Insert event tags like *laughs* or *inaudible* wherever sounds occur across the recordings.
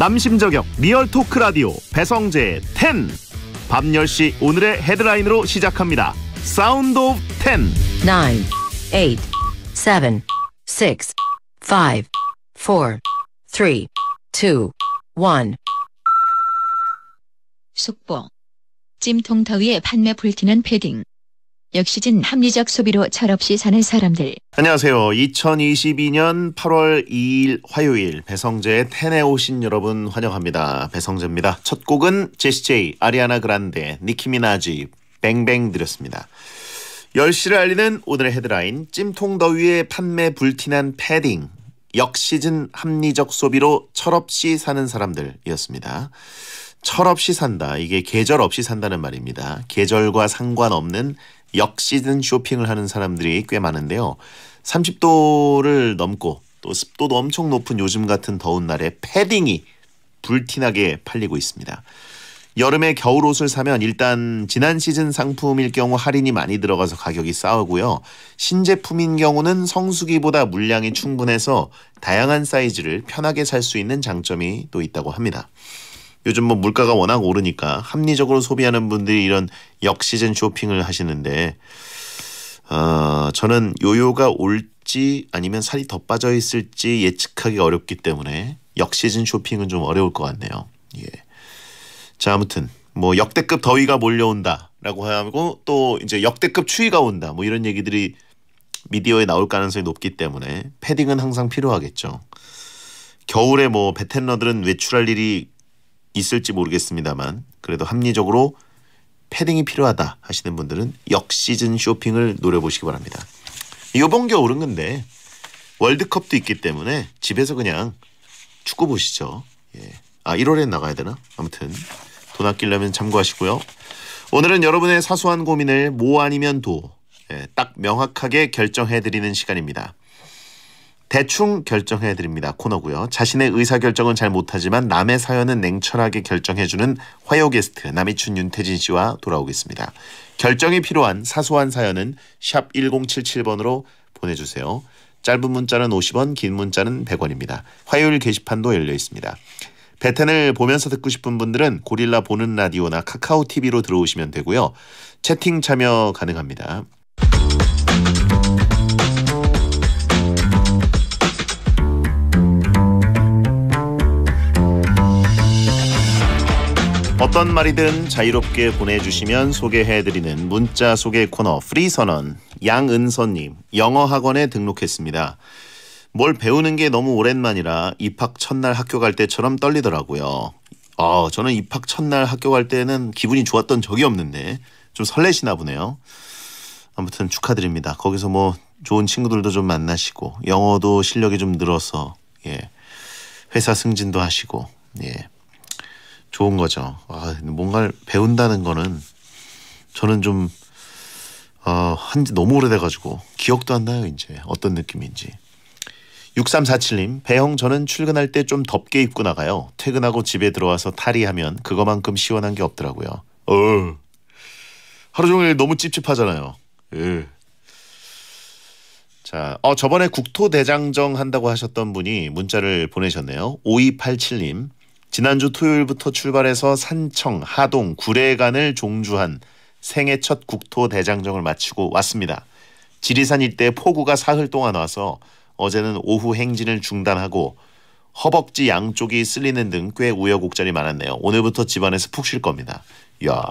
남심저격 real talk 라디오 배성재 10. 밤 10시 오늘의 헤드라인으로 시작합니다. Sound of 10. 9, 8, 7, 6, 5, 4, 3, 2, 1. 속보. 찜통 더위에 판매 불티는 패딩. 역시즌 합리적 소비로 철없이 사는 사람들. 안녕하세요. 2022년 8월 2일 화요일 배성재의 10에 오신 여러분 환영합니다. 배성재입니다. 첫 곡은 제시제이, 아리아나 그란데, 니키미나지, 뱅뱅 드렸습니다. 10시를 알리는 오늘의 헤드라인 찜통 더위에 판매 불티난 패딩 역시즌 합리적 소비로 철없이 사는 사람들이었습니다. 철없이 산다. 이게 계절 없이 산다는 말입니다. 계절과 상관없는 역시즌 쇼핑을 하는 사람들이 꽤 많은데요. 30도를 넘고 또 습도도 엄청 높은 요즘 같은 더운 날에 패딩이 불티나게 팔리고 있습니다. 여름에 겨울 옷을 사면 일단 지난 시즌 상품일 경우 할인이 많이 들어가서 가격이 싸우고요. 신제품인 경우는 성수기보다 물량이 충분해서 다양한 사이즈를 편하게 살 수 있는 장점이 또 있다고 합니다. 요즘 뭐 물가가 워낙 오르니까 합리적으로 소비하는 분들이 이런 역시즌 쇼핑을 하시는데 어, 저는 요요가 올지 아니면 살이 더 빠져 있을지 예측하기 어렵기 때문에 역시즌 쇼핑은 좀 어려울 것 같네요. 예. 자 아무튼 뭐 역대급 더위가 몰려온다라고 하고 또 이제 역대급 추위가 온다 뭐 이런 얘기들이 미디어에 나올 가능성이 높기 때문에 패딩은 항상 필요하겠죠. 겨울에 뭐 베텐러들은 외출할 일이 있을지 모르겠습니다만 그래도 합리적으로 패딩이 필요하다 하시는 분들은 역시즌 쇼핑을 노려보시기 바랍니다. 이번 겨울은 근데 월드컵도 있기 때문에 집에서 그냥 축구 보시죠. 예. 아 1월에 나가야 되나? 아무튼 돈 아끼려면 참고하시고요. 오늘은 여러분의 사소한 고민을 뭐 아니면 도, 예, 딱 명확하게 결정해드리는 시간입니다. 대충 결정해 드립니다 코너고요. 자신의 의사 결정은 잘 못하지만 남의 사연은 냉철하게 결정해 주는 화요 게스트 남이춘 윤태진 씨와 돌아오겠습니다. 결정이 필요한 사소한 사연은 샵 1077번으로 보내주세요. 짧은 문자는 50원, 긴 문자는 100원입니다. 화요일 게시판도 열려 있습니다. 배텐을 보면서 듣고 싶은 분들은 고릴라 보는 라디오나 카카오 TV로 들어오시면 되고요. 채팅 참여 가능합니다. 어떤 말이든 자유롭게 보내주시면 소개해드리는 문자 소개 코너 프리선언 양은서님 영어 학원에 등록했습니다. 뭘 배우는 게 너무 오랜만이라 입학 첫날 학교 갈 때처럼 떨리더라고요. 아, 저는 입학 첫날 학교 갈 때는 기분이 좋았던 적이 없는데 좀 설레시나 보네요. 아무튼 축하드립니다. 거기서 뭐 좋은 친구들도 좀 만나시고 영어도 실력이 좀 늘어서 예. 회사 승진도 하시고 예. 좋은 거죠. 아, 뭔가를 배운다는 거는 저는 좀 어, 한지 너무 오래돼가지고 기억도 안 나요 이제 어떤 느낌인지. 6347님, 배형 저는 출근할 때 좀 덥게 입고 나가요. 퇴근하고 집에 들어와서 탈의하면 그거만큼 시원한 게 없더라고요. 어. 하루 종일 너무 찝찝하잖아요. 예. 자, 어, 저번에 국토대장정 한다고 하셨던 분이 문자를 보내셨네요. 5287님. 지난주 토요일부터 출발해서 산청, 하동, 구례간을 종주한 생애 첫 국토 대장정을 마치고 왔습니다. 지리산 일대 폭우가 사흘 동안 와서 어제는 오후 행진을 중단하고 허벅지 양쪽이 쓸리는 등 꽤 우여곡절이 많았네요. 오늘부터 집안에서 푹 쉴 겁니다. 이야,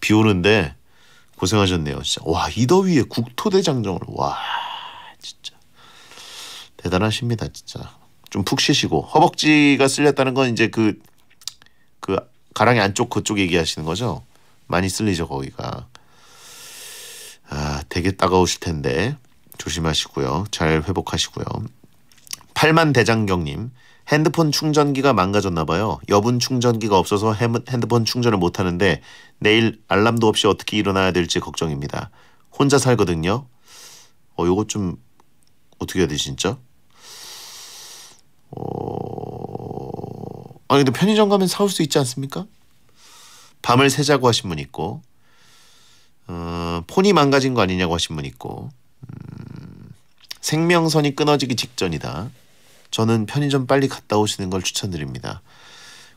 비 오는데 고생하셨네요. 진짜. 와, 이 더위에 국토대장정을. 와, 진짜. 대단하십니다, 진짜. 좀 푹 쉬시고. 허벅지가 쓸렸다는 건 이제 그, 그 가랑이 안쪽 그쪽 얘기하시는 거죠? 많이 쓸리죠, 거기가. 아, 되게 따가우실 텐데. 조심하시고요. 잘 회복하시고요. 8만 대장경님. 핸드폰 충전기가 망가졌나 봐요. 여분 충전기가 없어서 핸드폰 충전을 못 하는데 내일 알람도 없이 어떻게 일어나야 될지 걱정입니다. 혼자 살거든요. 어, 요거 좀 어떻게 해야 되지 진짜? 어... 아니 근데 편의점 가면 사올 수 있지 않습니까? 밤을 새자고 하신 분 있고 어, 폰이 망가진 거 아니냐고 하신 분 있고 음, 생명선이 끊어지기 직전이다. 저는 편의점 빨리 갔다 오시는 걸 추천드립니다.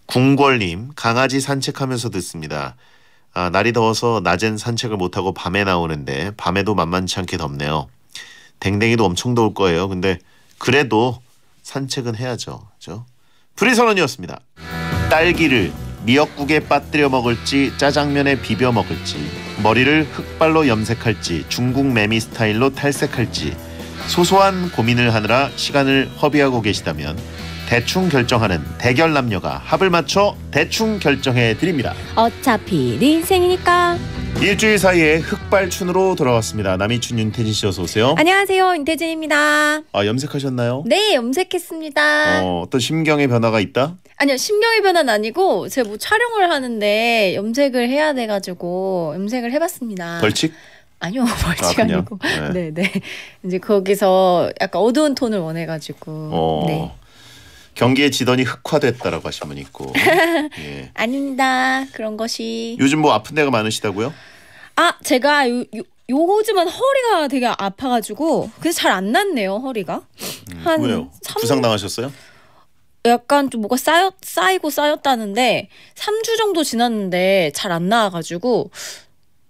궁궐님 강아지 산책하면서 듣습니다. 아, 날이 더워서 낮엔 산책을 못하고 밤에 나오는데 밤에도 만만치 않게 덥네요. 댕댕이도 엄청 더울 거예요. 근데 그래도 산책은 해야죠. 그죠? 프리선언이었습니다. 딸기를 미역국에 빠뜨려 먹을지 짜장면에 비벼 먹을지 머리를 흑발로 염색할지 중국 매미 스타일로 탈색할지 소소한 고민을 하느라 시간을 허비하고 계시다면 대충 결정하는 대결 남녀가 합을 맞춰 대충 결정해 드립니다. 어차피 네 인생이니까. 일주일 사이에 흑발춘으로 돌아왔습니다. 남이춘 윤태진 씨 어서 오세요. 안녕하세요, 임태진입니다. 아 염색하셨나요? 네, 염색했습니다. 어, 어떤 심경의 변화가 있다? 아니요, 심경의 변화는 아니고 제가 뭐 촬영을 하는데 염색을 해야 돼 가지고 염색을 해 봤습니다. 벌칙? 아니요, *laughs* 벌칙 그냥? 아니고. 네. 네, 네. 이제 거기서 약간 어두운 톤을 원해가지고. 어. 네. 경기에 지더니 흑화됐다라고 하신 분 있고. *laughs* 예. 아닙니다. 그런 것이. 요즘 뭐 아픈 데가 많으시다고요? 아, 제가 요, 요, 요즘은 허리가 되게 아파가지고 그래서 잘 안 낫네요, 허리가. 한 음, 왜요? 삼- 부상 당하셨어요? 약간 좀 뭐가 쌓여 쌓이고 쌓였다는데 3주 정도 지났는데 잘 안 나아가지고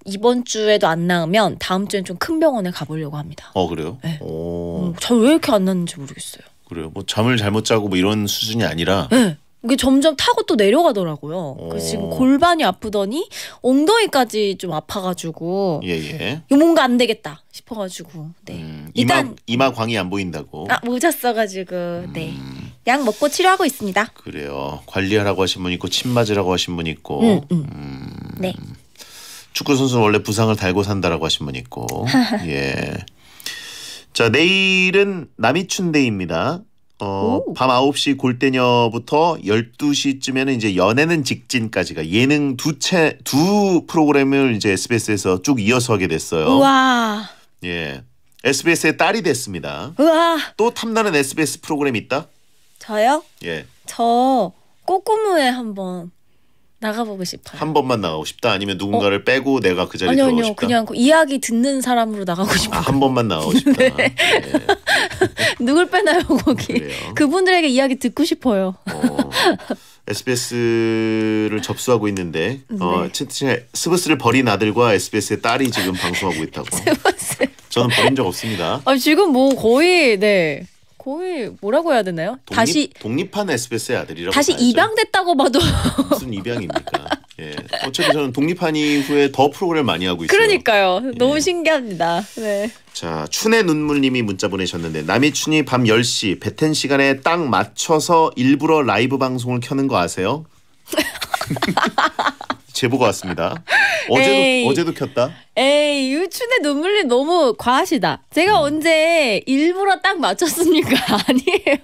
이번 주에도 안 나으면 다음 주엔 좀 큰 병원에 가보려고 합니다. 어 그래요? 네. 오 음, 잘왜 이렇게 안 낫는지 모르겠어요. 그래요. 뭐 잠을 잘못 자고 뭐 이런 수준이 아니라 네. 이게 점점 타고 또 내려가더라고요. 그래서 지금 오. 골반이 아프더니 엉덩이까지 좀 아파가지고 예예. 이거 뭔가 안 되겠다 싶어가지고 네. 음, 이마 일단 이마 광이 안 보인다고. 아 모자 써가지고 네. 음, 약 먹고 치료하고 있습니다. 그래요. 관리하라고 하신 분 있고 침 맞으라고 하신 분 있고. 음, 음. 음, 네. 축구 선수는 원래 부상을 달고 산다라고 하신 분 있고. *laughs* 예. 자 내일은 남이춘데이입니다. 어, 오. 밤 9시 골대녀부터 12시쯤에는 이제 연애는 직진까지가 예능 두 채 두 프로그램을 이제 SBS에서 쭉 이어서 하게 됐어요. 우와 예. SBS의 딸이 됐습니다. 우와 또 탐나는 SBS 프로그램 있다? 저요? 예. 저 꼬꼬무에 한번 나가보고 싶어요. 한 번만 나가고 싶다 아니면 누군가를 빼고 내가 그 자리에 어? 아니요 들어가고 아니요 싶다. 그냥 그 이야기 듣는 사람으로 나가고 아, 싶어요. 한 번만 나가고 *laughs* 싶다. 네. *laughs* 예. 누굴 빼나요 거기? 그래요. 그분들에게 이야기 듣고 싶어요. 어, SBS를 접수하고 있는데 어, 네. 채팅에 스브스를 버린 아들과 SBS의 딸이 지금 방송하고 있다고. *laughs* 저는 버린 적 없습니다. 아 지금 뭐 거의 네 거의 뭐라고 해야 되나요? 독립, 다시 독립한 SBS의 아들이라고 다시 봐야죠. 입양됐다고 봐도 *laughs* 무슨 입양입니까? 예. 어차피 저는 독립한 이후에 더 프로그램 많이 하고 있어요. 그러니까요. 너무 예. 신기합니다. 네. 자, 춘의 눈물님이 문자 보내셨는데 남이 춘이 밤 10시 베텐 시간에 딱 맞춰서 일부러 라이브 방송을 켜는 거 아세요? *laughs* 제보가 왔습니다. 어제도 에이. 어제도 켰다. 에이 유춘의 눈물이 너무 과하시다. 제가 음. 언제 일부러 딱 맞췄습니까? *laughs* 아니에요.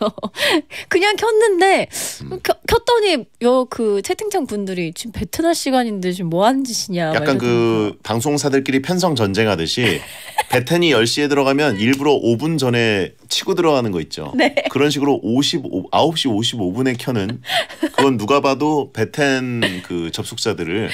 그냥 켰는데 음. 켜, 켰더니 여그 채팅창 분들이 지금 베트남 시간인데 지금 뭐 하는 짓이냐. 약간 막그 방송사들끼리 편성 전쟁하듯이 베텐이 10시에 들어가면 일부러 5분 전에 치고 들어가는 거 있죠. 네. 그런 식으로 55 9시 55분에 켜는 그건 누가 봐도 베텐 그 접속자들을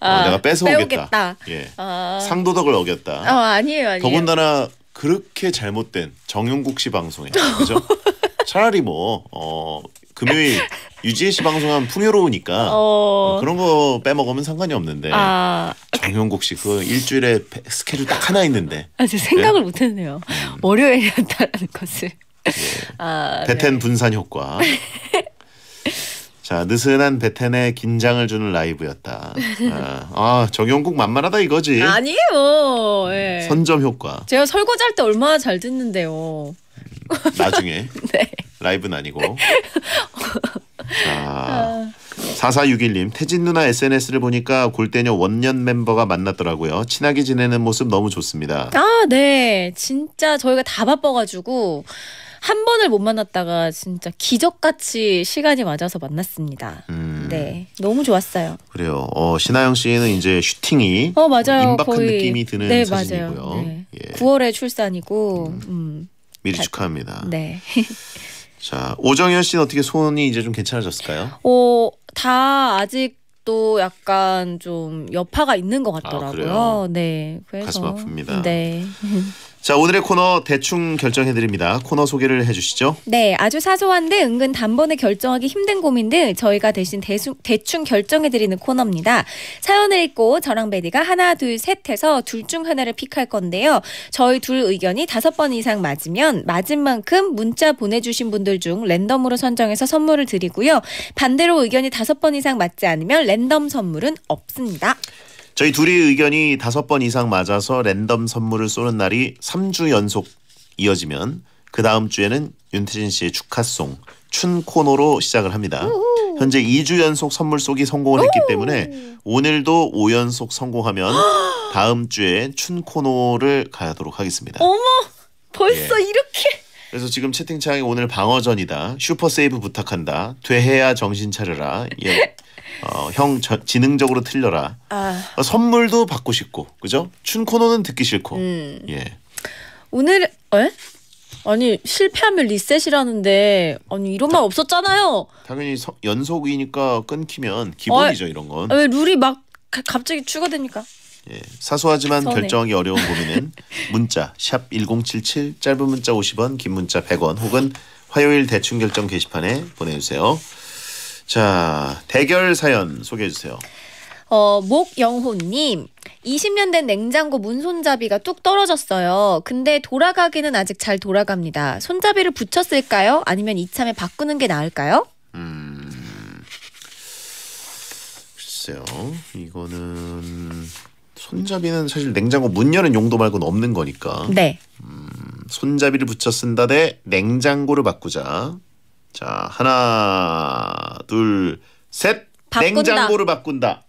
어, 아, 내가 뺏어오겠다. 예. 아, 상도덕을 어겼다. 어, 아니에요, 아니에요. 더군다나 그렇게 잘못된 정용국 씨 방송에 그죠? *laughs* 차라리 뭐 어, 금요일 유지혜 씨 방송하면 풍요로우니까 어, 그런 거 빼먹으면 상관이 없는데 아, 정용국 씨 그 일주일에 페- 스케줄 딱 하나 있는데 아, 제가 생각을 못했네요. 월요일이었다라는 것을. 아, 네. 베텐 분산 효과. *laughs* 자 느슨한 베텐의 긴장을 주는 라이브였다. 아, 아 정용국 만만하다 이거지. 아니에요. 예. 선점 효과. 제가 설거지할 때 얼마나 잘 듣는데요. 나중에 *laughs* 네. 라이브는 아니고. 자, 4461님 태진 누나 SNS를 보니까 골대녀 원년 멤버가 만났더라고요. 친하게 지내는 모습 너무 좋습니다. 아, 네. 진짜 저희가 다 바빠가지고 한 번을 못 만났다가 진짜 기적같이 시간이 맞아서 만났습니다. 음, 네. 너무 좋았어요. 그래요. 어, 신하영 씨는 이제 슈팅이 어, 맞아요. 임박한 거의. 느낌이 드는 네, 사진이고요. 맞아요. 네. 예, 9월에 출산이고, 음. 미리 축하합니다. 네. *laughs* 자, 오정현 씨는 어떻게 손이 이제 좀 괜찮아졌을까요? 어, 다 아직도 약간 좀 여파가 있는 것 아, 같더라고요. 그래요? 네. 그래서 가슴 아픕니다. 네. *laughs* 자 오늘의 코너 대충 결정해드립니다. 코너 소개를 해주시죠. 네, 아주 사소한데 은근 단번에 결정하기 힘든 고민들 저희가 대신 대수, 대충 결정해드리는 코너입니다. 사연을 읽고 저랑 베디가 하나, 둘, 셋 해서 둘 중 하나를 픽할 건데요. 저희 둘 의견이 다섯 번 이상 맞으면 맞은 만큼 문자 보내주신 분들 중 랜덤으로 선정해서 선물을 드리고요. 반대로 의견이 다섯 번 이상 맞지 않으면 랜덤 선물은 없습니다. 저희 둘이 의견이 다섯 번 이상 맞아서 랜덤 선물을 쏘는 날이 3주 연속 이어지면 그 다음 주에는 윤태진 씨의 축하송 춘 코너로 시작을 합니다. 현재 2주 연속 선물 쏘기 성공을 했기 때문에 오늘도 5연속 성공하면 *gasps* 다음 주에 춘 코너를 가도록 하겠습니다. 어머, 벌써 예. 이렇게. 그래서 지금 채팅창에 오늘 방어전이다. 슈퍼 세이브 부탁한다. 되해야 정신 차려라. 예. *laughs* 어, 형 저, 지능적으로 틀려라. 아, 어, 선물도 받고 싶고 그죠? 춘 코너는 듣기 싫고. 음. 예. 오늘 에? 아니 실패하면 리셋이라는데 아니 이런 말 없었잖아요. 당연히 서, 연속이니까 끊기면 기본이죠 이런 건. 아, 왜 룰이 막 가- 갑자기 추가됩니까? 예. 사소하지만 서운해. 결정하기 어려운 고민은 *laughs* 문자 샵 #1077 짧은 문자 50원, 긴 문자 100원 혹은 화요일 대충 결정 게시판에 보내주세요. 자 대결 사연 소개해 주세요. 어, 목영호님. 20년 된 냉장고 문 손잡이가 뚝 떨어졌어요. 근데 돌아가기는 아직 잘 돌아갑니다. 손잡이를 붙였을까요? 아니면 이참에 바꾸는 게 나을까요? 음, 글쎄요. 이거는 손잡이는 사실 냉장고 문 여는 용도 말고는 없는 거니까 네. 손잡이를 붙여 쓴다 대 냉장고를 바꾸자. 자 하나 둘 셋. 바꾼다. 냉장고를 바꾼다.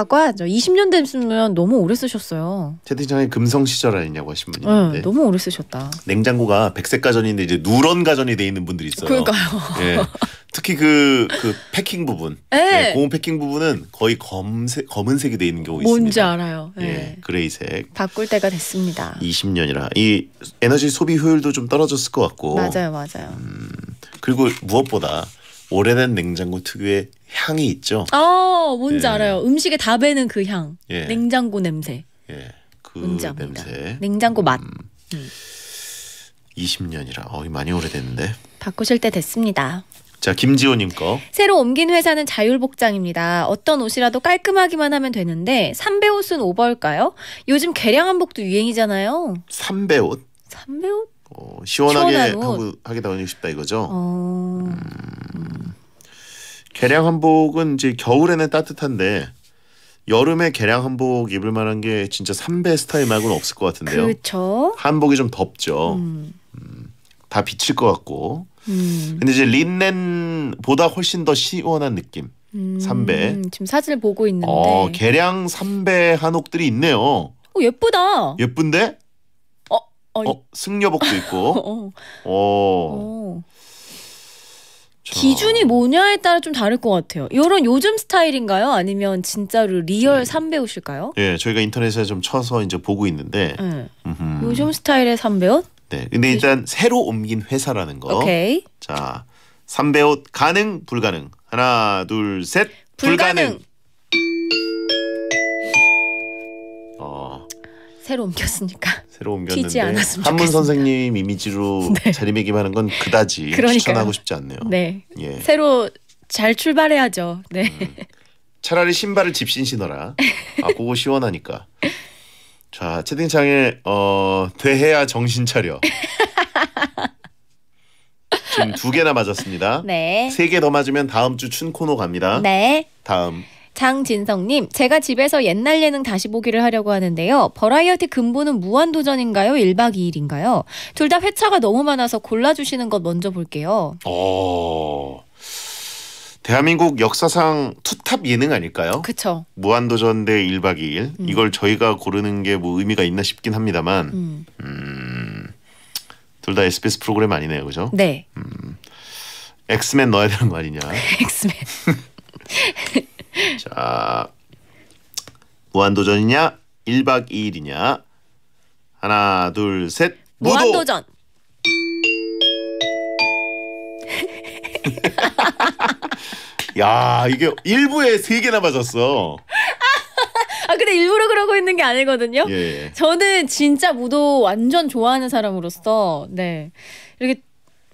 바꿔야죠. 20년 됐으면 너무 오래 쓰셨어요. 채팅창에 금성 시절 아니냐고 하신 분이 네, 있는데 너무 오래 쓰셨다. 냉장고가 백색 가전인데 이제 누런 가전이 돼 있는 분들이 있어요. 그러니까요. 예. 특히 그, 그 패킹 부분, 네. 예, 고온 패킹 부분은 거의 검색, 검은색이 돼 있는 경우 있습니다. 뭔지 알아요. 네. 예, 그레이색. 바꿀 때가 됐습니다. 20년이라 이 에너지 소비 효율도 좀 떨어졌을 것 같고 맞아요, 맞아요. 그리고 무엇보다 오래된 냉장고 특유의 향이 있죠. 아, 뭔지 예. 알아요. 음식에 다 배는 그 향. 예. 냉장고 냄새. 예, 그 뭔지 압니다. 냄새. 냉장고 맛. 음. 20년이라 어, 많이 오래됐는데. 바꾸실 때 됐습니다. 자 김지호님 거. 새로 옮긴 회사는 자율복장입니다. 어떤 옷이라도 깔끔하기만 하면 되는데 삼배 옷은 오버일까요? 요즘 개량 한 복도 유행이잖아요. 삼배 옷. 삼배 옷? 어, 시원하게. 하고 하게 다니고 싶다 이거죠. 어... 개량 한복은 이제 겨울에는 따뜻한데 여름에 개량 한복 입을 만한 게 진짜 삼배 스타일 말고는 없을 것 같은데요. 그렇죠. 한복이 좀 덥죠. 음. 다 비칠 것 같고. 음. 근데 이제 린넨보다 훨씬 더 시원한 느낌. 음. 삼배. 지금 사진을 보고 있는데. 어, 개량 삼배 한옥들이 있네요. 어, 예쁘다. 예쁜데? 어, 어, 어, 승려복도 있고. *laughs* 어, 어. 어. 자, 기준이 뭐냐에 따라 좀 다를 것 같아요. 이런 요즘 스타일인가요? 아니면 진짜로 네. real 삼배 옷일까요? 예, 저희가 인터넷에 좀 쳐서 이제 보고 있는데. 네. 음흠. 요즘 스타일의 삼배 옷? 네. 근데 일단 새로 옮긴 회사라는 거. 오케이. 자, 삼배옷 가능 불가능. 하나, 둘, 셋. 불가능. 어, 새로 옮겼으니까. *laughs* 새로 튀지 옮겼는데 않았으면 한문 좋겠습니다. 선생님 이미지로 *laughs* 자리매김하는 건 그다지 그러니까요. 추천하고 싶지 않네요. 네. 예. 새로 잘 출발해야죠. 네. 음. 차라리 신발을 집신 신어라. 아, 그거 시원하니까. 자, 채팅창에 어, 되해야 정신 차려. 지금 두 개나 맞았습니다. *laughs* 네. 세 개 더 맞으면 다음 주 춘 코너 갑니다. 네. 다음. 장진성님, 제가 집에서 옛날 예능 다시 보기를 하려고 하는데요. 버라이어티 근본은 무한도전인가요? 1박 2일인가요? 둘 다 회차가 너무 많아서 골라주시는 것 먼저 볼게요. 어. 대한민국 역사상 투탑 예능 아닐까요? 그쵸. 무한도전 대 1박 2일. 음. 이걸 저희가 고르는 게 뭐 의미가 있나 싶긴 합니다만 음. 둘다 SBS 프로그램 아니네요. 그죠? 네. 엑스맨 넣어야 되는 거 아니냐. *laughs* 엑스맨. *laughs* 자. 무한도전이냐? 1박 2일이냐? 하나, 둘, 셋. 무도. 무한도전. *laughs* 야, 이게 1부에 세 개나 맞았어. 아 근데 일부러 그러고 있는 게 아니거든요. 예. 저는 진짜 무도 완전 좋아하는 사람으로서 네 이렇게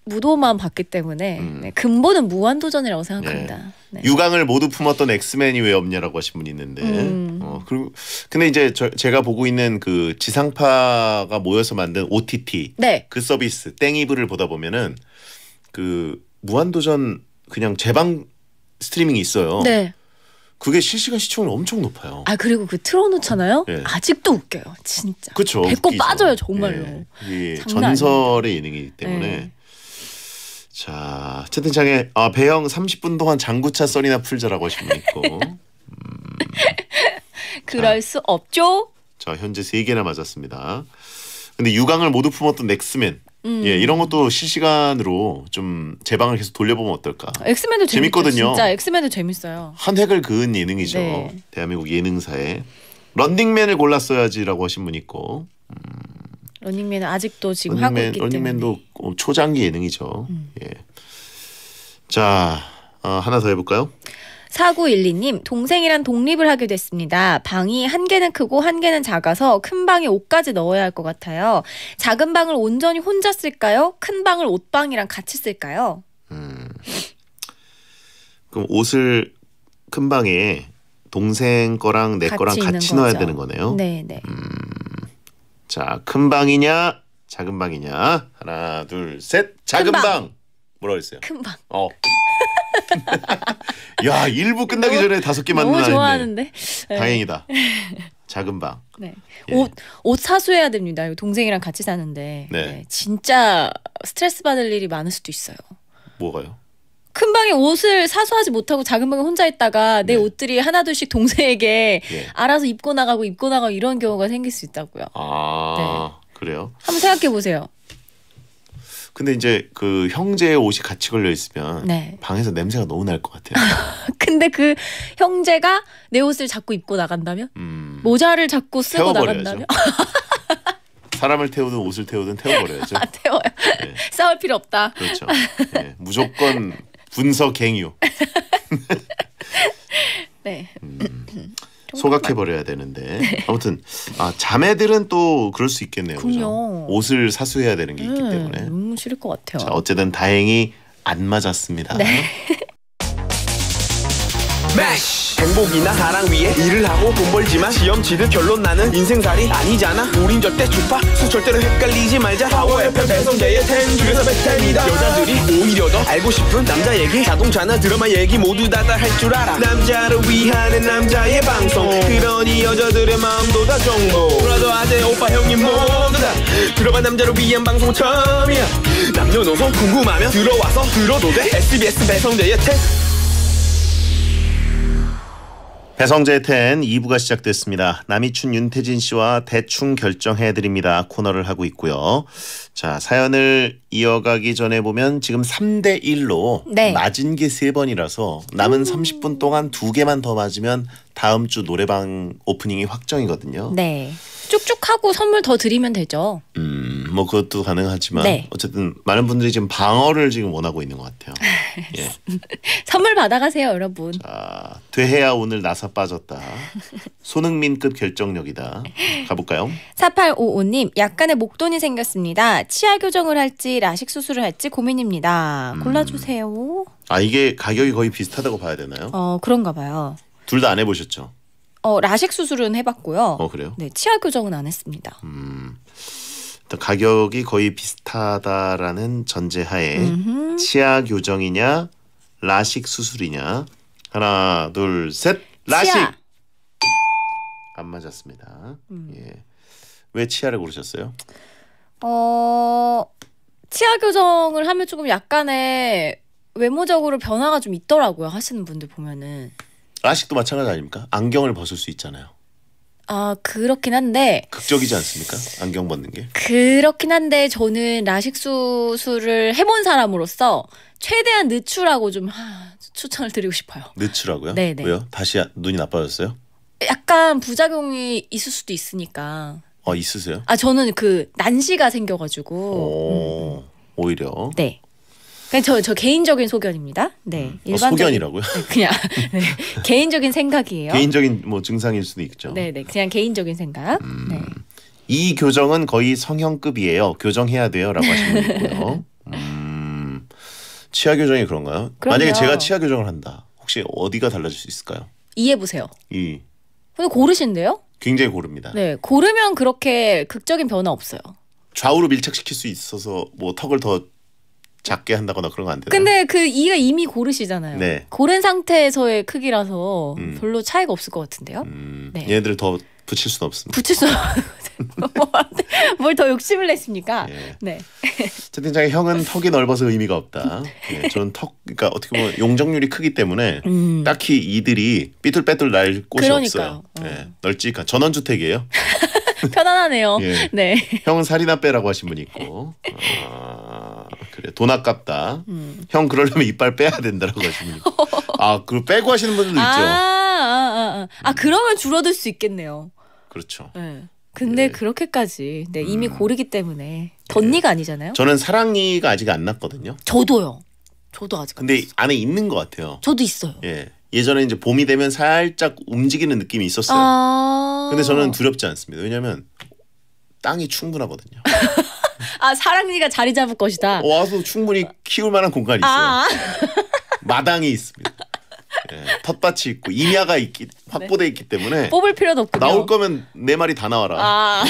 무도만 봤기 때문에 음. 네, 근본은 무한도전이라고 생각합니다. 네. 유강을 모두 품었던 엑스맨이 왜 없냐라고 하신 분이 있는데. 음. 어, 그리고 근데 이제 저, 제가 보고 있는 그 지상파가 모여서 만든 OTT 네. 그 서비스 땡이브를 보다 보면은 그 무한도전 그냥 재방 스트리밍이 있어요. 네. 그게 실시간 시청률 엄청 높아요. 아 그리고 그 틀어놓잖아요. 예. 아직도 웃겨요. 진짜. 그렇죠. 배꼽 빠져요, 정말로. 이 장난 전설의 예능이기 때문에. 네. 자 채팅창에 아 배영 30분 동안 장구차 썰이나 풀자라고 하신 분 있고 *laughs* 그럴 수 없죠. 자 현재 세 개나 맞았습니다. 근데 유강을 모두 품었던 넥스맨 음. 예 이런 것도 실시간으로 좀 재방을 계속 돌려보면 어떨까? 엑스맨도. 재밌거든요. 진짜 엑스맨도 재밌어요. 한 획을 그은 예능이죠. 네. 대한민국 예능사에 런닝맨을 골랐어야지라고 하신 분 있고 러닝맨은 아직도 지금 하고 런닝맨 있기 런닝맨도 때문에. 어, 초장기 예능이죠. 음. 예. 자 어, 하나 더 해볼까요? 4912님, 동생이랑 독립을 하게 됐습니다. 방이 한 개는 크고 한 개는 작아서 큰 방에 옷까지 넣어야 할 것 같아요. 작은 방을 온전히 혼자 쓸까요? 큰 방을 옷방이랑 같이 쓸까요? 음. 그럼 옷을 큰 방에 동생 거랑 내 거랑 있는 같이 넣어야. 되는 거네요. 네, 네. 자, 큰 방이냐, 작은 방이냐? 하나, 둘, 셋. 작은 큰 방. 방. 뭐라 그랬어요? 큰 방. 어. *laughs* 야, 일부 끝나기 전에 다섯 개 맞는 너무 아이네. 좋아하는데. 네. 다행이다. *laughs* 작은 방. 네. 예. 옷, 옷 사수해야 됩니다. 이거 동생이랑 같이 사는데. 네. 네, 진짜 스트레스 받을 일이 많을 수도 있어요. 뭐가요? 큰 방에 옷을 사수하지 못하고 작은 방에 혼자 있다가 내 네. 옷들이 하나둘씩 동생에게 예. 알아서 입고 나가고 입고 나가고 이런 경우가 생길 수 있다고요. 아, 그래요? 한번 생각해 보세요. 근데 이제 그 형제의 옷이 같이 걸려 있으면 네. 방에서 냄새가 너무 날 것 같아요. *laughs* 근데 그 형제가 내 옷을 자꾸 입고 나간다면? 음. 모자를 자꾸 쓰고 태워버려야죠. 나간다면? *laughs* 사람을 태우든 옷을 태우든 태워버려야죠. 아, 태워요. 네. *laughs* 싸울 필요 없다. 그렇죠. 네, 무조건 분서 갱유 *laughs* 네. 소각해 버려야 되는데 아무튼 아 자매들은 또 그럴 수 있겠네요. 그죠? 옷을 사수해야 되는 게 있기 음, 때문에 너무 싫을 것 같아요. 자 어쨌든 다행히 안 맞았습니다. 네. *laughs* *laughs* 맥 행복이나 사랑 위해 일을 하고 돈 벌지만 시험 치듯 결론 나는 인생살이 아니잖아. 우린 절대 주파 수 절대로 헷갈리지 말자. 파워 FM 배성재의 텐 중에서 베텐이다. 여자들이 오히려 더 알고 싶은 남자 얘기 자동차나 드라마 얘기 모두 다 다 할 줄 알아. 남자를 위한 남자의 방송. 그러니 여자들의 마음도 다 정보. brother 아재 오빠 형님 모두 다. 들어봐 남자를 위한 방송 처음이야. 남녀노소 궁금하면 들어와서 들어도 돼. SBS 배성재의 텐 배성재의 텐 2부가 시작됐습니다. 남이춘 윤태진 씨와 대충 결정해 드립니다. 코너를 하고 있고요. 자, 사연을 이어가기 전에 보면 지금 3대 1로 네. 맞은 게 세번이라서 남은 30분 동안 두 개만 더 맞으면 다음 주 노래방 오프닝이 확정이거든요. 네. 쭉쭉 하고 선물 더 드리면 되죠. 음, 뭐 그것도 가능하지만 네. 어쨌든 많은 분들이 지금 방어를 지금 원하고 있는 것 같아요. 예. *laughs* 선물 받아가세요, 여러분. 아, 되해야 오늘 나사 빠졌다. *laughs* 손흥민급 결정력이다. 가볼까요? 4855님, 약간의 목돈이 생겼습니다. 치아 교정을 할지 라식 수술을 할지 고민입니다. 음. 골라주세요. 아 이게 가격이 거의 비슷하다고 봐야 되나요? 어, 그런가 봐요. 둘 다 안 해보셨죠? 어, 라식 수술은 해봤고요. 어 그래요? 네, 치아 교정은 안 했습니다. 음, 일단 가격이 거의 비슷하다라는 전제하에 음흠. 치아 교정이냐 라식 수술이냐 하나 둘 셋 라식 치아. 안 맞았습니다. 음. 예. 왜 치아를 고르셨어요? 어, 치아 교정을 하면 조금 약간의 외모적으로 변화가 좀 있더라고요. 하시는 분들 보면은. 라식도 마찬가지 아닙니까? 안경을 벗을 수 있잖아요. 아, 그렇긴 한데, 극적이지 않습니까? 안경 벗는 게. 그렇긴 한데 저는 라식 수술을 해본 사람으로서 최대한 늦추라고 좀 하, 추천을 드리고 싶어요. 늦추라고요? 네네. 왜요? 다시 아- 눈이 나빠졌어요? 약간 부작용이 있을 수도 있으니까. 어 있으세요? 아 저는 그 난시가 생겨가지고. 오, 음, 오히려 네. 그냥 저, 저 개인적인 소견입니다. 네. 어, 일반적인 소견이라고요? 네, 그냥 *laughs* 네, 개인적인 생각이에요. 개인적인 뭐 증상일 수도 있죠. 네, 네. 그냥 개인적인 생각. 음. 네. 이 교정은 거의 성형급이에요. 교정해야 돼요라고 하시는 분 있고요. *laughs* 음, 치아 교정이 그런가요? 그럼요. 만약에 제가 치아 교정을 한다. 혹시 어디가 달라질 수 있을까요? 이해해 보세요. 이 근데 고르신데요? 굉장히 고릅니다. 네. 고르면 그렇게 극적인 변화 없어요. 좌우로 밀착시킬 수 있어서 뭐 턱을 더 작게 한다거나 그런 거 안 되나요? 근데 그 이가 이미 고르시잖아요. 네. 고른 상태에서의 크기라서 음. 별로 차이가 없을 것 같은데요. 음, 네. 얘네들 더 붙일 수는 없습니다. 붙일 수 *laughs* 뭘더 욕심을 냈습니까? 예. 네. *laughs* 채팅창에 형은 턱이 넓어서 의미가 없다. 예, *laughs* 저는 턱 그러니까 어떻게 보면 용적률이 크기 때문에 음. 딱히 이들이 삐뚤빼뚤 날 곳이 그러니까요. 없어요. 예, 널찍한 전원주택이에요. 편안하네요. 예. 네. 형은 살이나 빼라고 하신 분이 있고 아, 그래 돈 아깝다. 음. 형 그러려면 이빨 빼야 된다라고 하신 분이 있고 아 그걸 빼고 하시는 분들도 아, 있죠. 아, 아, 아. 아, 그러면 줄어들 수 있겠네요. 그렇죠. 네. 근데 예. 그렇게까지 네, 이미 음. 고르기 때문에 덧니가 아니잖아요. 저는 사랑니가 아직 안 났거든요. 저도요. 저도 아직 안 근데. 안에 있는 것 같아요. 저도 있어요. 예. 예전에 이제 봄이 되면 살짝 움직이는 느낌이 있었어요. 아. 근데 저는 두렵지 않습니다. 왜냐하면 땅이 충분하거든요. *laughs* 아 사랑니가 자리 잡을 것이다. 와서 충분히 키울 만한 공간이 있어요. 아, *laughs* 마당이 있습니다. 예, 텃밭이 있고 임야가 있기 확보돼 있기 때문에 뽑을 필요도 없군요. 나올 거면 네 마리 다 나와라. 아.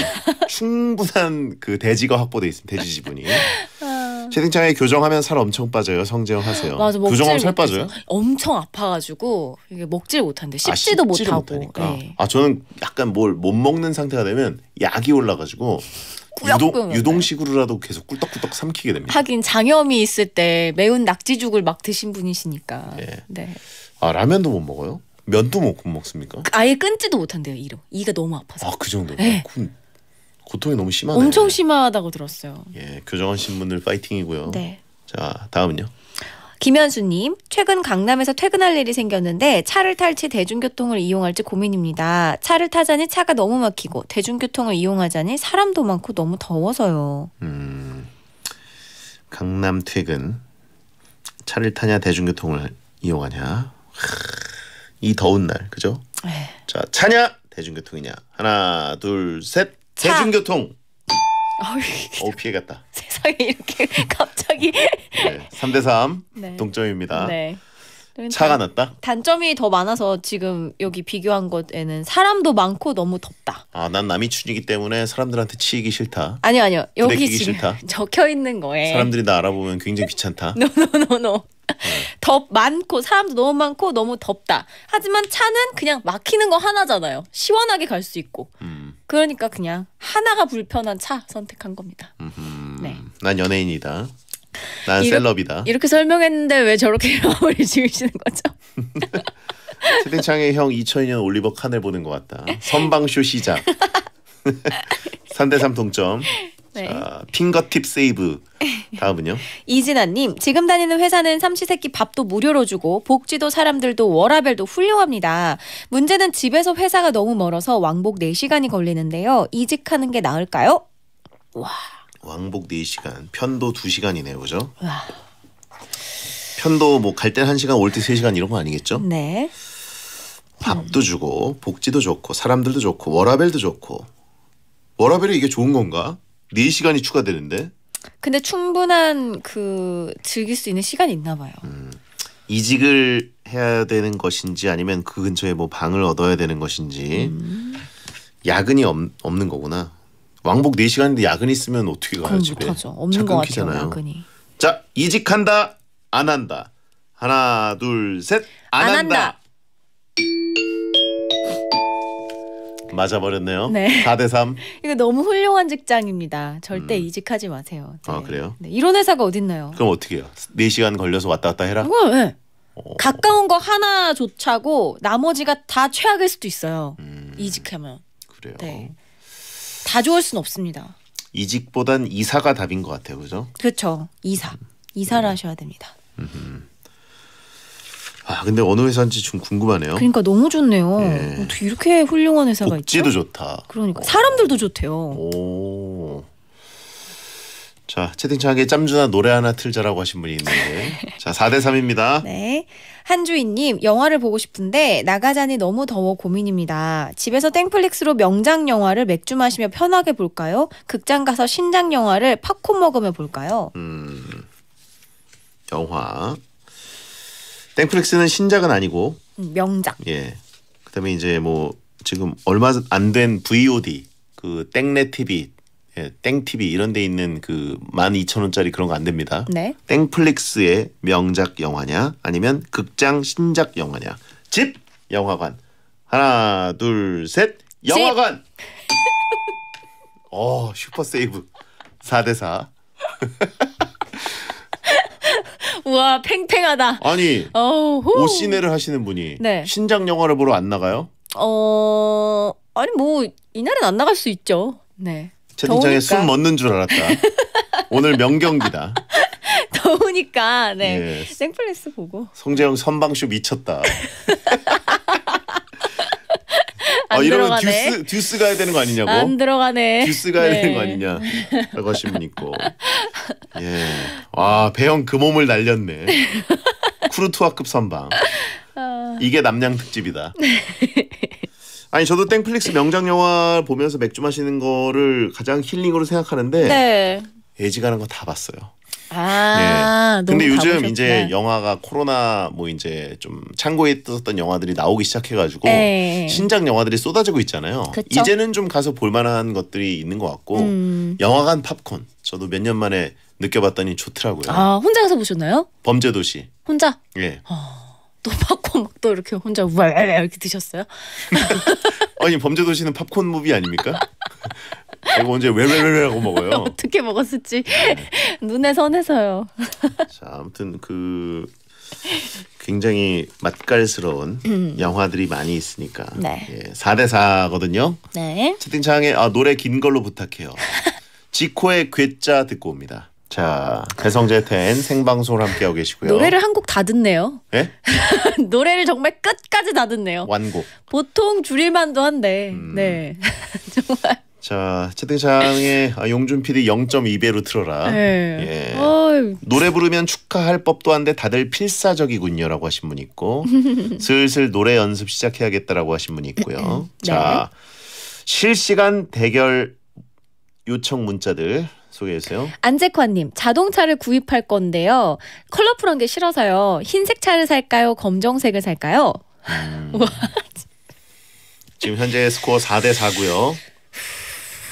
충분한 그 대지가 확보돼 있습니다. 대지 지분이. *laughs* 아. 채팅창에 교정하면 살 엄청 빠져요. 성재형 하세요. 맞아 교정하면 살 못해서. 빠져요? 엄청 아파가지고 이게 먹질 못한대 아, 씹지도 씹지를 못하고. 못하니까. 네. 아 저는 약간 뭘 못 먹는 상태가 되면 약이 올라가지고 유동 꾸역꾸역 유동식으로라도 계속 꿀떡꿀떡 삼키게 됩니다. 하긴 장염이 있을 때 매운 낙지죽을 막 드신 분이시니까. 예. 네. 아 라면도 못 먹어요? 면도 못 먹습니까? 아예 끊지도 못한대요 이로. 이가 너무 아파서. 아 그 정도. 네. 그 고통이 너무 심하네. 엄청 심하다고 들었어요. 예, 교정하신 분들 파이팅이고요. 네. 자 다음은요. 김현수님, 최근 강남에서 퇴근할 일이 생겼는데 차를 탈지 대중교통을 이용할지 고민입니다. 차를 타자니 차가 너무 막히고 대중교통을 이용하자니 사람도 많고 너무 더워서요. 음, 강남 퇴근 차를 타냐 대중교통을 이용하냐 하, 이 더운 날 그죠? 에휴. 자 차냐 대중교통이냐 하나 둘셋 차. 대중교통 어 피해갔다 세상에 이렇게 *laughs* 갑자기. 네, 3대 3 네. 동점입니다 네. 차가 났다 단점이 더 많아서 지금 여기 비교한 것에는 사람도 많고 너무 덥다. 아 난 남이 춘이기 때문에 사람들한테 치이기 싫다 아니요, 아니요. 여기 지금 싫다. *laughs* 적혀 있는 거에 사람들이 나 알아보면 굉장히 귀찮다 *laughs* no no no no. 덥 많고 사람도 너무 많고 너무 덥다. 하지만 차는 그냥 막히는 거 하나잖아요. 시원하게 갈 수 있고. 음, 그러니까 그냥 하나가 불편한 차 선택한 겁니다. 음, 네. 난 연예인이다 난 이렇- 셀럽이다 이렇게 설명했는데 왜 저렇게 *laughs* 마무리 지으시는 거죠? *laughs* 채팅창에 형 2002년 올리버 칸을 보는 것 같다. 선방쇼 시작. *laughs* 3대3 동점. 네. 자, 핑거팁 세이브. *laughs* 다음은요. 이진아님, 지금 다니는 회사는 삼시세끼 밥도 무료로 주고 복지도 사람들도 워라벨도 훌륭합니다. 문제는 집에서 회사가 너무 멀어서 왕복 4시간이 걸리는데요. 이직하는 게 나을까요? 와, 왕복 4시간, 편도 2시간이네요. 그죠? 와. 편도 뭐갈땐 1시간, 올 때 3시간 이런 거 아니겠죠? 네. 밥도 주고 복지도 좋고 사람들도 좋고 워라벨도 좋고. 워라벨이 이게 좋은 건가? 4시간이 추가되는데 근데 충분한 그 즐길 수 있는 시간이 있나 봐요. 이직을 해야 되는 것인지 아니면 그 근처에 뭐 방을 얻어야 되는 것인지 야근이 없, 없는 거구나. 왕복 4시간인데 야근 있으면 어떻게 가요 집에? 못하죠. 차 없는 것 같아요. 야근이. 자 이직한다 안 한다 하나 둘 셋안 안 한다. 한다. 맞아 버렸네요. 네. 4대 3. 이거 너무 훌륭한 직장입니다. 절대 음. 이직하지 마세요. 네. 아, 그래요? 네, 이런 회사가 어딨나요? 그럼 어떻게 해요? 4시간 걸려서 왔다 갔다 해라? 그거 네. 어, 가까운 거 하나조차고 나머지가 다 최악일 수도 있어요. 음, 이직하면 그래요. 네. 다 좋을 순 없습니다. 이직보단 이사가 답인 것 같아요. 그죠? 그렇죠. 이사 음. 이사를 하셔야 됩니다. 아 근데 어느 회사인지 좀 궁금하네요. 그러니까 너무 좋네요. 예. 어떻게 이렇게 훌륭한 회사가 복지도 있죠? 좋다. 그러니까 사람들도 좋대요. 오. 자, 채팅창에 짬준아 노래 하나 틀자라고 하신 분이 있는데. *laughs* 자, 4대 3입니다. 네. 한주인님, 영화를 보고 싶은데 나가자니 너무 더워 고민입니다. 집에서 땡플릭스로 명작 영화를 맥주 마시며 편하게 볼까요? 극장 가서 신작 영화를 팝콘 먹으며 볼까요? 음. 영화. 땡플릭스는 신작은 아니고 음, 명작. 예. 그다음에 이제 뭐 지금 얼마 안 된 VOD 그 땡레 TV, 예, 땡 TV 이런 데 있는 그 12,000원짜리 그런 거 안 됩니다. 네. 땡플릭스의 명작 영화냐 아니면 극장 신작 영화냐. 집 영화관. 하나, 둘, 셋. 영화관. *laughs* 어, 슈퍼 세이브. 4대 4. *laughs* 우와, 팽팽하다. 아니. 오시네를 하시는 분이 네. 신작 영화를 보러 안 나가요? 어, 아니 뭐 이날은 안 나갈 수 있죠. 네. 채팅창에 더우니까. 숨 멎는 줄 알았다. *laughs* 오늘 명경기다. 더우니까 네. 예. 생플렉스 보고 송재영 선방쇼 미쳤다. *laughs* 안 어, 이러면 들어가네. 듀스 듀스 가야 되는 거 아니냐고? 안 들어가네. 듀스 가야 네. 되는 거 아니냐? 라고 하신 분 있고. *laughs* 예. 와 배영 그 몸을 날렸네. *laughs* 쿠르투아급 선방. 아. 이게 남양 특집이다. *laughs* 아니 저도 땡플릭스 명작 영화 보면서 맥주 마시는 거를 가장 힐링으로 생각하는데 네. 애지간한 거다 봤어요. 아, 너무 근데 요즘 가보셨구나. 이제 영화가 코로나 뭐 이제 좀 창고에 뒀던 영화들이 나오기 시작해가지고 네. 신작 영화들이 쏟아지고 있잖아요. 그쵸. 이제는 좀 가서 볼만한 것들이 있는 것 같고 음. 영화관 팝콘 저도 몇 년 만에 느껴봤더니 좋더라고요. 아, 혼자 가서 보셨나요? 범죄도시. 혼자? 예. 또 팝콘 막 또 이렇게 혼자 와 이렇게 드셨어요? *laughs* 아니 범죄도시는 팝콘 무비 아닙니까? *laughs* 그리고 언제 왜왜왜라고 먹어요. *laughs* 어떻게 먹었을지 네. *laughs* 눈에 선해서요. *laughs* 자 아무튼 그 굉장히 맛깔스러운 영화들이 많이 있으니까 음. 네. 예, 4대 4거든요. 네. 채팅창에 아, 노래 긴 걸로 부탁해요. 지코의 괴짜 듣고 옵니다. 자 배성재 텐 생방송을 함께하고 계시고요. 노래를 한 곡 다 듣네요. 예? 노래를 정말 끝까지 다 듣네요. 완곡. 보통 줄일만도 한데. 음. 네. 자 채팅창에 아, 용준 PD 0.2배로 틀어라. 네. 예. 어이, 노래 부르면 축하할 법도 한데 다들 필사적이군요라고 하신 분 있고 *laughs* 슬슬 노래 연습 시작해야겠다라고 하신 분 있고요. 네. 자 실시간 대결 요청 문자들 소개해 주세요. 안재환님 자동차를 구입할 건데요. 컬러풀한 게 싫어서요. 흰색 차를 살까요? 검정색을 살까요? *laughs* 지금 현재 스코어 4대 4고요.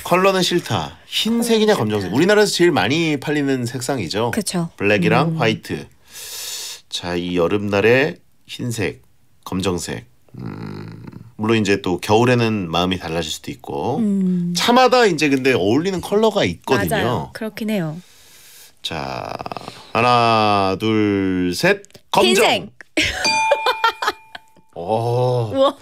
컬러는 싫다. 흰색이냐 검정색. 우리나라에서 제일 많이 팔리는 색상이죠. 그렇죠. 블랙이랑 화이트. 자, 이 여름날에 흰색, 검정색. 음, 물론 이제 또 겨울에는 마음이 달라질 수도 있고. 음, 차마다 이제 근데 어울리는 컬러가 있거든요. 맞아요. 그렇긴 해요. 자, 하나, 둘, 셋. 검정. 흰색. 오, 우와.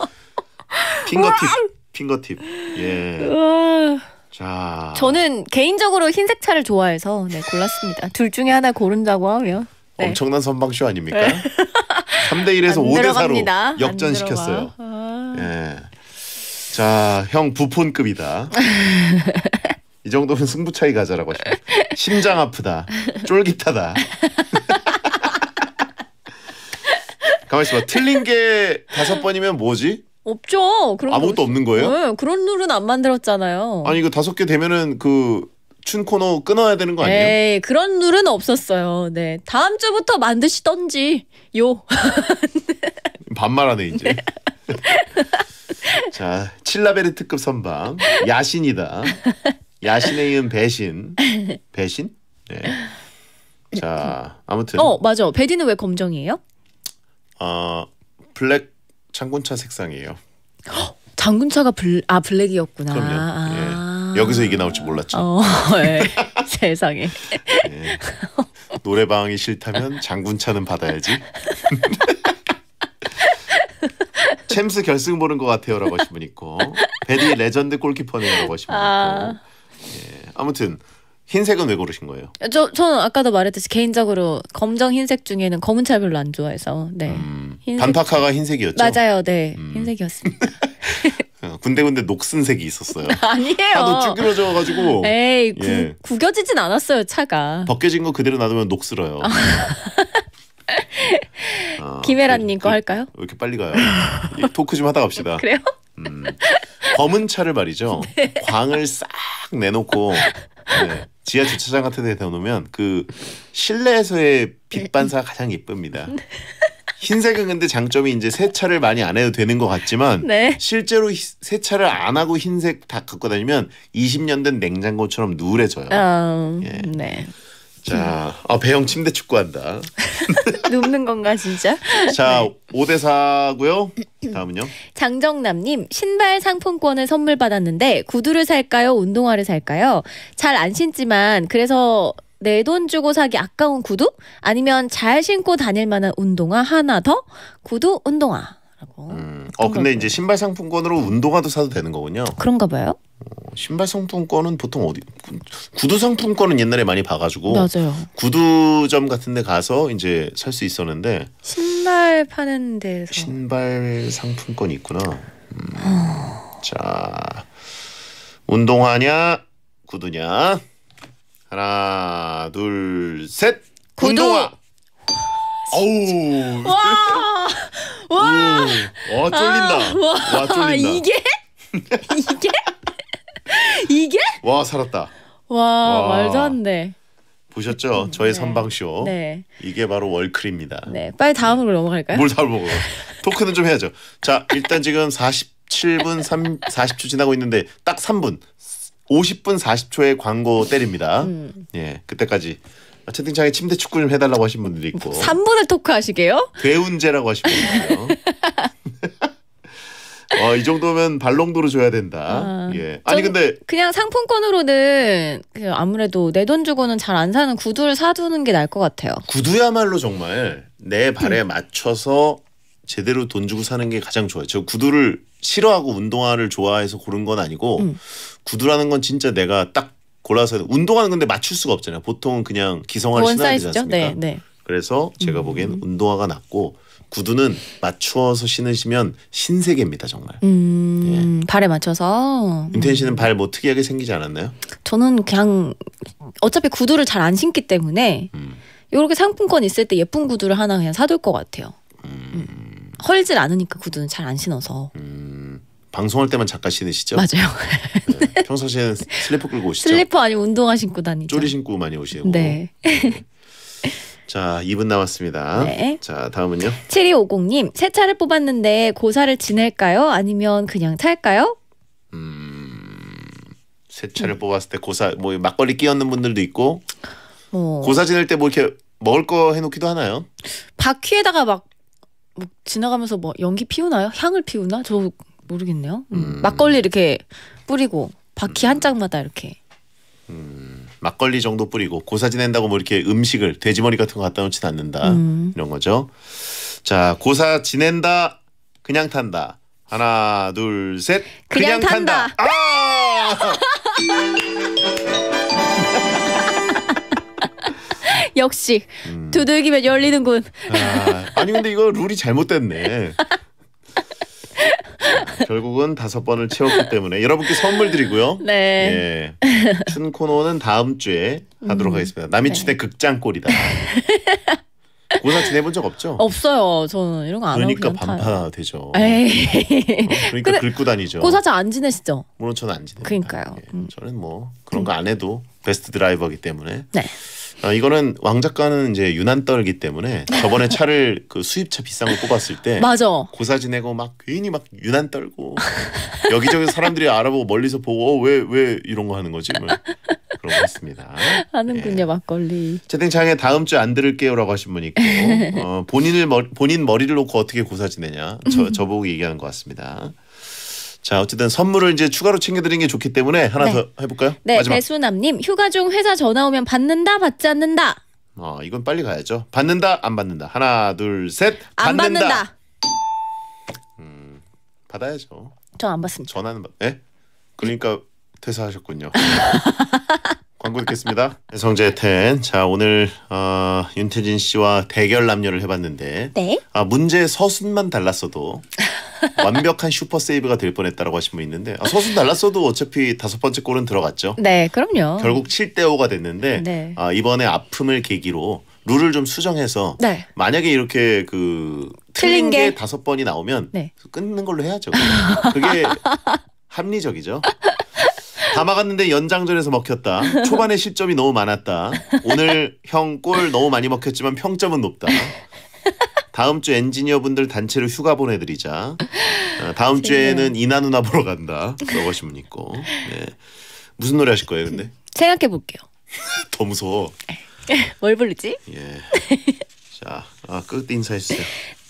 핑거팁. 핑거팁. 예. 우와. 자. 저는 개인적으로 흰색 차를 좋아해서 네, 골랐습니다. 둘 중에 하나 고른다고 하면 네. 엄청난 선방쇼 아닙니까? *laughs* 3대 1에서 안 5대 들어갑니다. 4로 안 역전시켰어요. 아. 예. 자, 형 부폰급이다. *laughs* 이 정도면 승부 차이 가자라고 하시고 심장 아프다. 쫄깃하다. *laughs* 가만 있어봐. 틀린 게 다섯 번이면 뭐지? 없죠. 그런 거 아무것도 없- 없는 거예요? 네, 그런 룰은 안 만들었잖아요. 아니 이거 다섯 개 되면은 그 춘 코너 끊어야 되는 거 아니에요? 에이, 그런 룰은 없었어요. 네. 다음 주부터 만드시던지. 요. *laughs* 반말하네 이제. *laughs* 자, 칠라베르 특급 선방 야신이다. 야신에 이은 배신. 배신? 네. 자, 아무튼 어, 맞아. 베디는 왜 검정이에요? 어, 블랙 창곤차 색상이에요. *gasps* 장군차가 블, 아, 블랙이었구나. 그럼요. 아. 예. 여기서 이게 나올지 몰랐죠. 어, *laughs* 예. *laughs* 세상에. 예. 노래방이 싫다면 장군차는 받아야지. *laughs* 챔스 결승 보는 것 같아요라고 하신 분 있고 베디 레전드 골키퍼네요라고 하신 분 있고 아. 예. 아무튼 흰색은 왜 고르신 거예요? 저, 저는 아까도 말했듯이 개인적으로 검정 흰색 중에는 검은 차 별로 안 좋아해서. 네. 음, 흰색- 반파카가 흰색이었죠. 맞아요. 네. 음. 흰색이었습니다. *laughs* 어, 군데군데 녹슨색이 있었어요. *laughs* 아니에요. 하도 쭈그러져가지고 에이 구, 예. 구겨지진 않았어요 차가. 벗겨진 거 그대로 놔두면 녹슬어요. 어, *laughs* 김혜란님 그- 거 할까요? 왜 이렇게 빨리 가요? 이 토크 좀 하다 갑시다. 그래요? 음, 검은 차를 말이죠. 네. 광을 싹 내놓고 네, 지하 주차장 같은 데 대놓으면 그 실내에서의 빛 반사가 가장 예쁩니다. 흰색은 근데 장점이 이제 세차를 많이 안 해도 되는 것 같지만 네. 실제로 히- 세차를 안 하고 흰색 다 갖고 다니면 20년 된 냉장고처럼 누래져요. 어, 예. 네. 자, 아, 배영 침대 축구한다. *laughs* 눕는 건가 진짜? 자, 5대 4고요. 다음은요. *clears throat* 장정남님 신발 상품권을 선물 받았는데 구두를 살까요? 운동화를 살까요? 잘 안 신지만 그래서 내 돈 주고 사기 아까운 구두? 아니면 잘 신고 다닐 만한 운동화 하나 더? 구두 운동화라고. 음, 어 근데 이제 신발 상품권으로 운동화도 사도 되는 거군요. 그런가 봐요. 신발 상품권은 보통 어디 구두 상품권은 옛날에 많이 봐가지고 맞아요. 구두점 같은데 가서 이제 살 수 있었는데 신발 파는 데서 신발 상품권이 있구나. 음, 자 운동화냐 구두냐 하나 둘 셋. 구두! 운동화. 어우. 와! 와! 오, 와 쫄린다. 와, 쫄린다. 아, 이게 이게 *laughs* 이게 와 살았다. 와, 와. 말도 안 돼. 보셨죠? 저의 네. 선방쇼. 네. 이게 바로 월클입니다. 네. 빨리 다음으로 넘어갈까요? 뭘잘 먹어. 토크는 좀 해야죠. 자, 일단 지금 47분 3, 40초 지나고 있는데 딱 3분. 50분 40초에 광고 때립니다. 음. 예, 그때까지 채팅창에 침대 축구 좀 해달라고 하신 분들이 있고 3분을 토크하시게요? 괴운제라고 하신 분이 있고요. *laughs* 어, 이 정도면 발롱도로 줘야 된다. 아, 예. 아니 전- 근데 그냥 상품권으로는 그 아무래도 내 돈 주고는 잘 안 사는 구두를 사두는 게 나을 것 같아요. 구두야말로 정말 내 발에 맞춰서 제대로 돈 주고 사는 게 가장 좋아요. 저 구두를 싫어하고 운동화를 좋아해서 고른 건 아니고 음. 구두라는 건 진짜 내가 딱 골라서. 운동화는 근데 맞출 수가 없잖아요. 보통은 그냥 기성화를 원 신어야 되지 사이즈죠? 않습니까? 네, 네. 그래서 제가 음. 보기엔 운동화가 낫고 구두는 맞추어서 신으시면 신세계입니다 정말. 음, 발에 맞춰서. 윤태인 씨는 발 뭐 특이하게 생기지 않았나요? 저는 그냥 어차피 구두를 잘 안 신기 때문에 음. 이렇게 상품권 있을 때 예쁜 구두를 하나 그냥 사둘 것 같아요. 음. 헐질 않으니까 구두는 잘 안 신어서. 음, 방송할 때만 잠깐 신으시죠? 맞아요. 네. 평소시에는 슬리퍼 끌고 오시죠? 슬리퍼 아니면 운동화 신고 다니죠. 쪼리 신고 많이 오시고. 네. 자, 2분 남았습니다. 네. 자, 다음은요. 7250님, 새 차를 뽑았는데 고사를 지낼까요? 아니면 그냥 탈까요? 새 차를 뽑았을 때 고사 뭐 막걸리 끼얹는 분들도 있고 뭐 고사 지낼 때 뭐 이렇게 먹을 거 해놓기도 하나요? 바퀴에다가 막, 뭐 지나가면서 뭐 연기 피우나요? 향을 피우나? 저 모르겠네요. 음, 음. 막걸리 이렇게 뿌리고 바퀴 한 짝마다 이렇게. 막걸리 정도 뿌리고 고사 지낸다고 뭐 이렇게 음식을 돼지머리 같은 거 갖다 놓진 않는다 음. 이런 거죠. 자, 고사 지낸다 그냥 탄다. 하나, 둘, 셋. 그냥 탄다. 아! *laughs* 역시 음. 두들기면 열리는군. 아, 아니 근데 이거 룰이 잘못됐네. 결국은 다섯 번을 채웠기 때문에 여러분께 선물 드리고요. *laughs* 네. 예. 춘 코너는 다음 주에 하도록 하겠습니다. 남이춘의 극장골이다. *laughs* 고사 지내본 적 없죠? 없어요. 저는 이런 거 안 하고 그러니까 그냥 타요. 반파 되죠. *laughs* 에이. 어, 그러니까 긁고 다니죠. 고사자 안 지내시죠? 물론 저는 안 지냅니다. 그러니까요. 예. 음. 저는 뭐 그런 거 안 해도 베스트 드라이버기 때문에. 네. 아, 이거는 왕 작가는 이제 유난 떨기 때문에 저번에 차를 *laughs* 그 수입차 비싼 거 뽑았을 때 맞아. 고사 지내고 막 괜히 막 유난 떨고 여기저기 사람들이 알아보고 멀리서 보고 왜왜 이런 거 하는 거지? 뭐 그런 거 했습니다. 하는군요 예. 막걸리. 채팅창에 다음 주에 안 들을게요라고 하신 분 있고 *laughs* 어, 본인을 머리, 본인 머리를 놓고 어떻게 고사 지내냐 저 저보고 얘기하는 것 같습니다. 자 어쨌든 선물을 이제 추가로 챙겨드리는 게 좋기 때문에 하나 네. 더 해볼까요? 네, 마지막. 배수남님 휴가 중 회사 전화 오면 받는다 받지 않는다 어 이건 빨리 가야죠. 받는다 안 받는다 하나 둘 셋. 안 받는다. 받아야죠. 저 안 받습니다. 전화는 받. 예? 그러니까 퇴사하셨군요. *laughs* 광고 듣겠습니다. *laughs* 성재 텐. 자 오늘 어, 윤태진 씨와 대결 남녀를 해봤는데 네. 아 문제 서순만 달랐어도 *laughs* 완벽한 슈퍼 세이브가 될 뻔했다라고 하신 분 있는데 아, 소수 달랐어도 어차피 다섯 번째 골은 들어갔죠. 네, 그럼요. 결국 7대 5가 됐는데 네. 아, 이번에 아픔을 계기로 룰을 좀 수정해서 네. 만약에 이렇게 그 틀린 게? 다섯 번이 나오면 네. 끊는 걸로 해야죠. 그게 *laughs* 합리적이죠. 다 막았는데 연장전에서 먹혔다. 초반에 실점이 너무 많았다. 오늘 형 골 너무 많이 먹혔지만 평점은 높다. 다음 주 엔지니어 분들 단체로 휴가 보내드리자. 어, 다음 주에는 이나 누나 보러 간다. 그러고 하신 분 있고. 네. 무슨 노래 하실 거예요, 근데? 생각해 볼게요. *laughs* 더 무서워. *laughs* 뭘 부르지? 예. 자, 아, 끝 인사해주세요.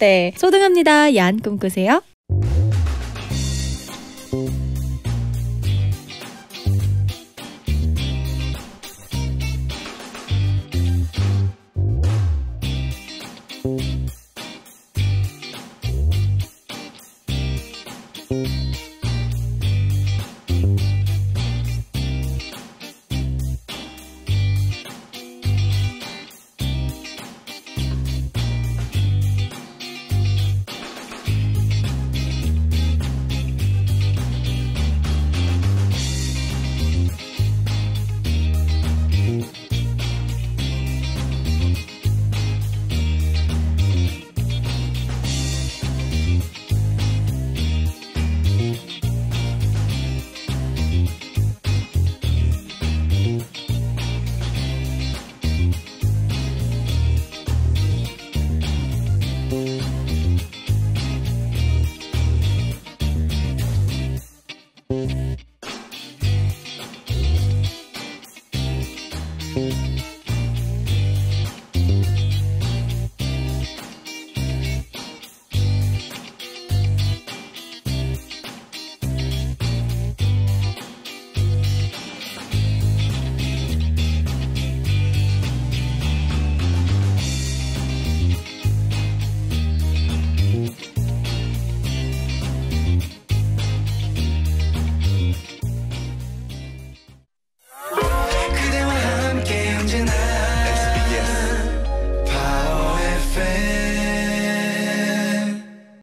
네, 소등합니다. 야한 꿈 꾸세요.